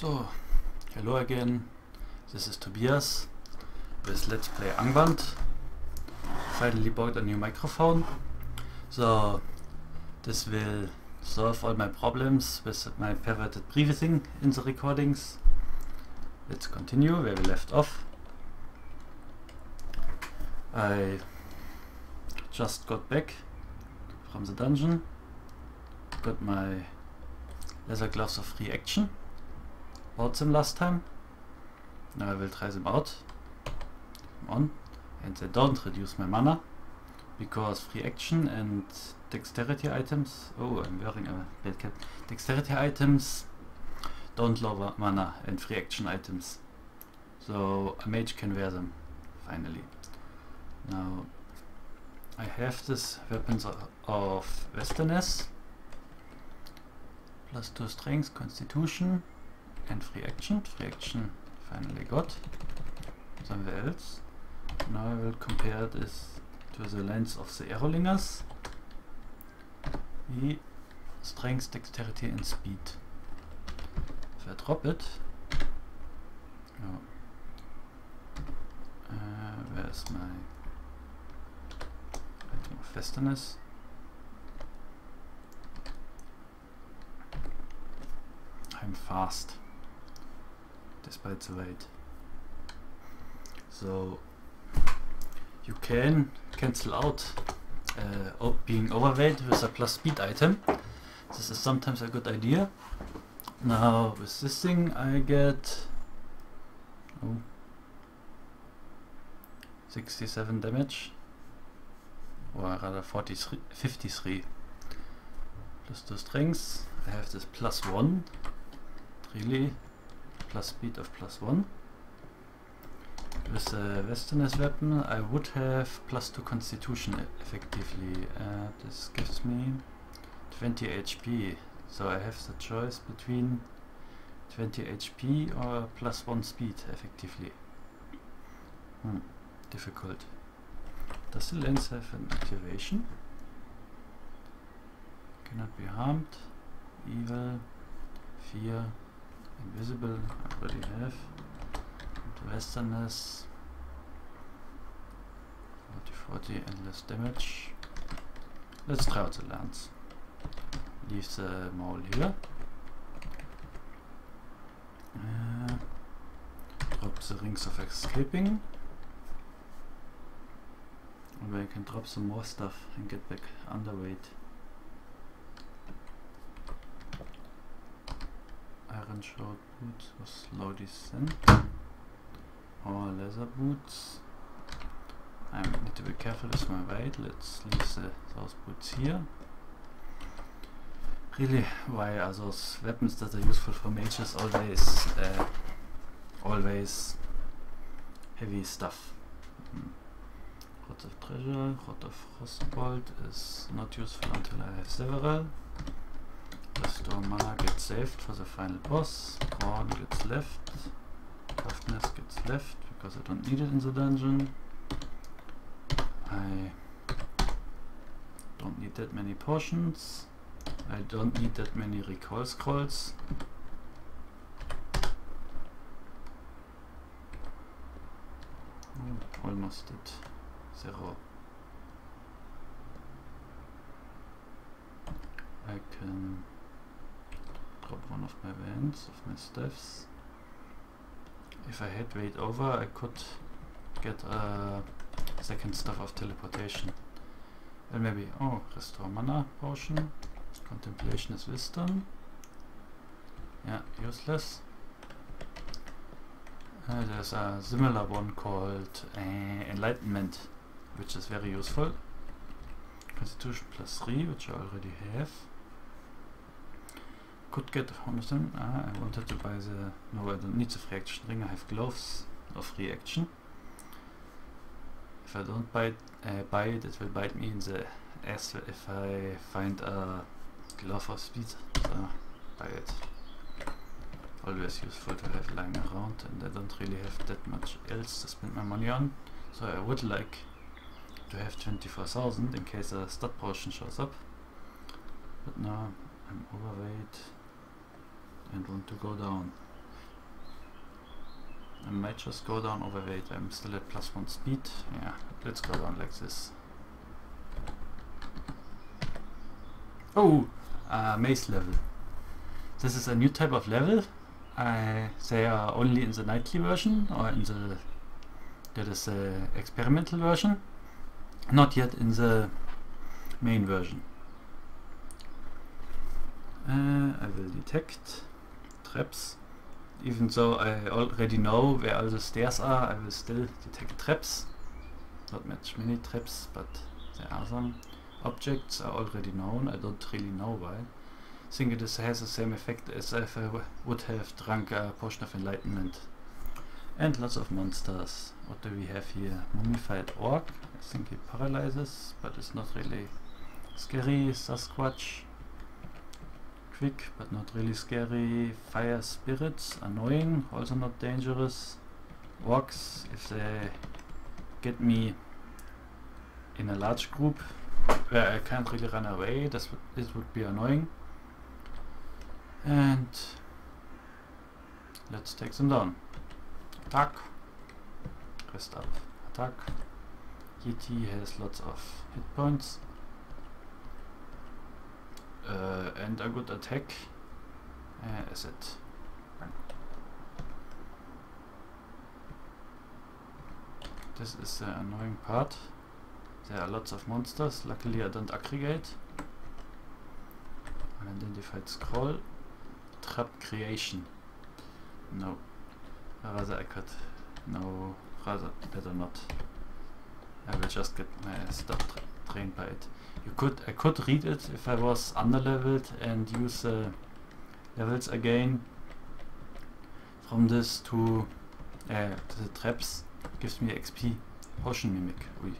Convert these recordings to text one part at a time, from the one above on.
So, hello again. This is Tobias with Let's Play Angband. Finally bought a new microphone. So, this will solve all my problems with my perverted breathing in the recordings. Let's continue where we left off. I just got back from the dungeon. Got my leather gloves of free action. Bought them last time. Now I will try them out. Come On. And they don't reduce my mana. Because free action and dexterity items. Oh, I'm wearing a bad cap. Dexterity items don't lower mana and free action items. So a mage can wear them. Finally. Now I have this weapons of Westernesse. Plus 2 strength, constitution and free action. Free action finally got somewhere else. Now I will compare this to the lens of the Aerolingers. The strength, dexterity and speed. If I drop it, oh. uh, where's my item of Westerness? I'm fast despite the weight. So you can cancel out uh, being overweight with a plus speed item. This is sometimes a good idea. Now with this thing I get oh, 67 damage or rather 43, 53 plus two strengths. I have this plus one really plus speed of plus 1. With the westerner's weapon I would have plus 2 constitution effectively. Uh, this gives me 20 HP. So I have the choice between 20 HP or plus 1 speed effectively. Hmm, difficult. Does the lens have an activation? Cannot be harmed. Evil. Fear. Invisible, I already have. And Westernesse. 40 40 endless damage. Let's try out the lance. Leave the maul here. Uh, drop the rings of escaping. And I can drop some more stuff and get back underweight. Short boots for slow descent or leather boots. I need to be careful with my weight. Let's leave the, those boots here. Really why are those weapons that are useful for mages always uh, always heavy stuff? Hmm. Rod of Treasure, Rod of Frostbolt is not useful until I have several Restore mana gets saved for the final boss. Brawn gets left. Toughness gets left because I don't need it in the dungeon. I don't need that many potions. I don't need that many recall scrolls. Oh, almost at zero. I can drop one of my vans, of my stuffs. If I had weight over, I could get a second stuff of teleportation. And maybe, oh, restore mana potion. Contemplation is wisdom. Yeah, useless. Uh, there's a similar one called uh, Enlightenment, which is very useful. Constitution plus 3, which I already have could them. Ah, I wanted to buy the... No, I don't need the free action ring. I have gloves of reaction. If I don't buy it, uh, buy it, it will bite me in the ass if I find a glove of speed. So, buy it. Always useful to have lying around and I don't really have that much else to spend my money on. So I would like to have 24,000 in case a stat potion shows up. But now I'm overweight and want to go down. I might just go down overweight. I'm still at plus one speed. Yeah, let's go down like this. Oh, uh, maze level. This is a new type of level. They are only in the nightly version or in the that is the experimental version, not yet in the main version. Uh, I will detect traps. Even though I already know where all the stairs are, I will still detect traps. Not much many traps, but there are some. Objects are already known, I don't really know why. I think it is, has the same effect as if I would have drunk a potion of enlightenment. And lots of monsters. What do we have here? Mummified orc. I think he paralyzes, but it's not really scary. Sasquatch quick but not really scary. Fire spirits, annoying, also not dangerous. Orcs, if they get me in a large group where I can't really run away, would, this would be annoying. And let's take them down. Attack. Rest up. Attack. Yeti has lots of hit points uh, and a good attack uh, it? This is the annoying part. There are lots of monsters. Luckily I don't aggregate. Identified scroll. Trap creation. No. Rather I could. No. Rather better not. I will just get my stuff tra trained by it. You could I could read it if I was underleveled and use uh, levels again from this to uh, the traps gives me XP potion mimic. Ui.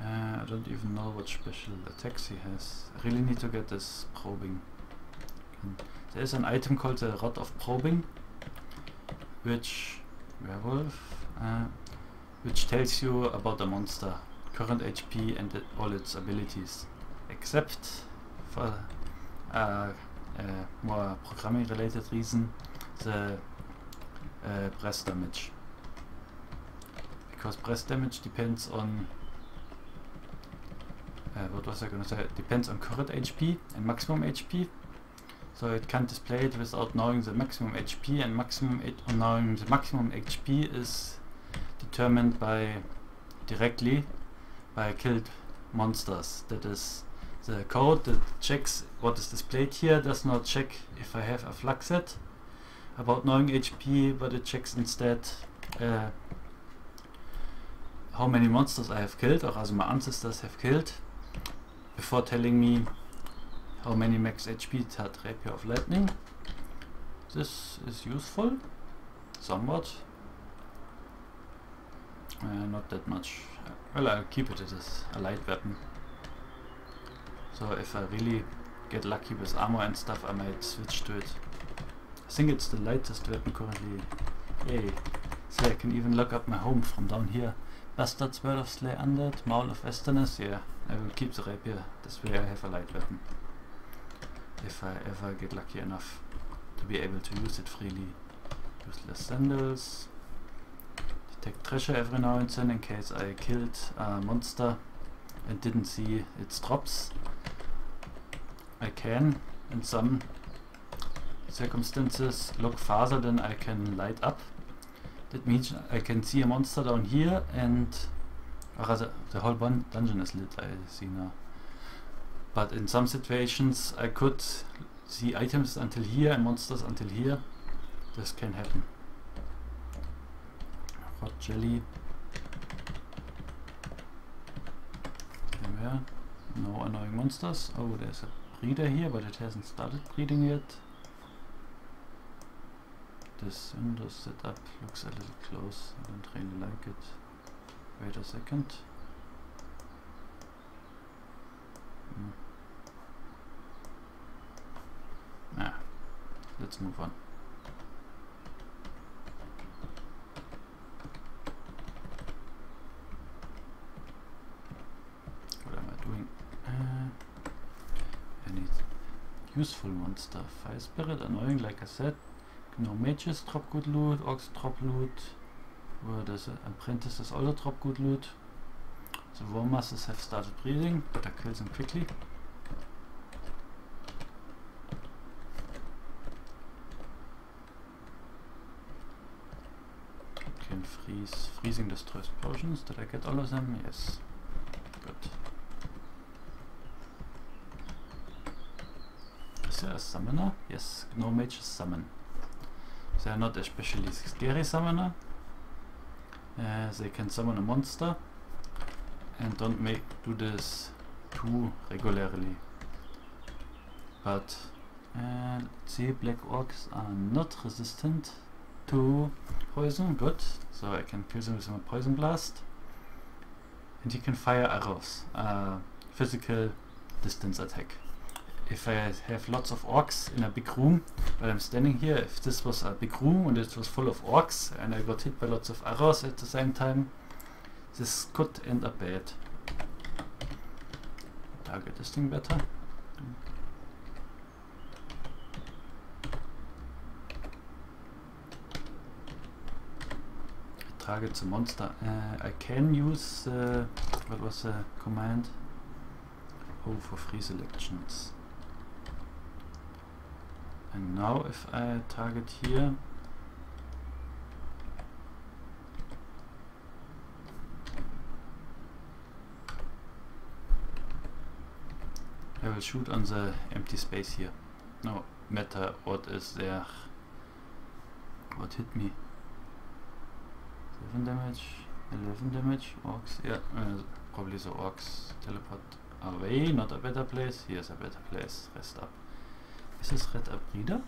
Uh, I don't even know what special attacks he has. I really need to get this probing. There is an item called the Rod of Probing, which werewolf, uh, which tells you about the monster current HP and all its abilities, except for uh, uh, more programming related reason, the uh, breath damage. Because breath damage depends on uh, what was I going to say? It depends on current HP and maximum HP. So it can't display it without knowing the maximum HP and maximum knowing the maximum HP is determined by directly by killed monsters. That is the code that checks what is displayed here does not check if I have a flux set about knowing HP, but it checks instead uh, how many monsters I have killed, or as my ancestors have killed, before telling me how many max HP it had Rapier of Lightning. This is useful, somewhat. Uh, not that much well, I'll keep it as a light weapon. So if I really get lucky with armor and stuff, I might switch to it. I think it's the lightest weapon currently. Yay. So I can even lock up my home from down here. Bastard Sword of Slay Undead, Maul of Westernesse, yeah. I will keep the rapier. This way I have a light weapon. If I ever get lucky enough to be able to use it freely. Useless sandals take treasure every now and then in case I killed a monster and didn't see its drops. I can, in some circumstances, look farther than I can light up. That means I can see a monster down here and or rather, the whole dungeon is lit, I see now. But in some situations I could see items until here and monsters until here. This can happen jelly. Where? No annoying monsters. Oh, there's a breeder here, but it hasn't started breeding yet. This window setup looks a little close. I don't really like it. Wait a second. Hmm. Ah, let's move on. Useful monster. Fire Spirit, annoying like I said. No mages drop good loot, orcs drop loot. Well, there's an apprentices also drop good loot. The war masses have started breeding, but I kill them quickly. Freeze. Freezing destroys potions. Did I get all of them? Yes. Good. A summoner? Yes, gnome mages summon. They are not especially scary summoner. Uh, they can summon a monster and don't make do this too regularly. But uh, see, black orcs are not resistant to poison. Good, so I can kill them with my poison blast. And you can fire arrows, uh, physical distance attack. If I have lots of orcs in a big room, while I'm standing here, if this was a big room and it was full of orcs and I got hit by lots of arrows at the same time, this could end up bad. Target this thing better. Target the monster. Uh, I can use, uh, what was the command? Oh, for free selections. And now if I target here, I will shoot on the empty space here. No matter what is there. What hit me? 7 damage, 11 damage, orcs, yeah, uh, probably the orcs teleport away, not a better place. Here's a better place, rest up. Is this red a breeder?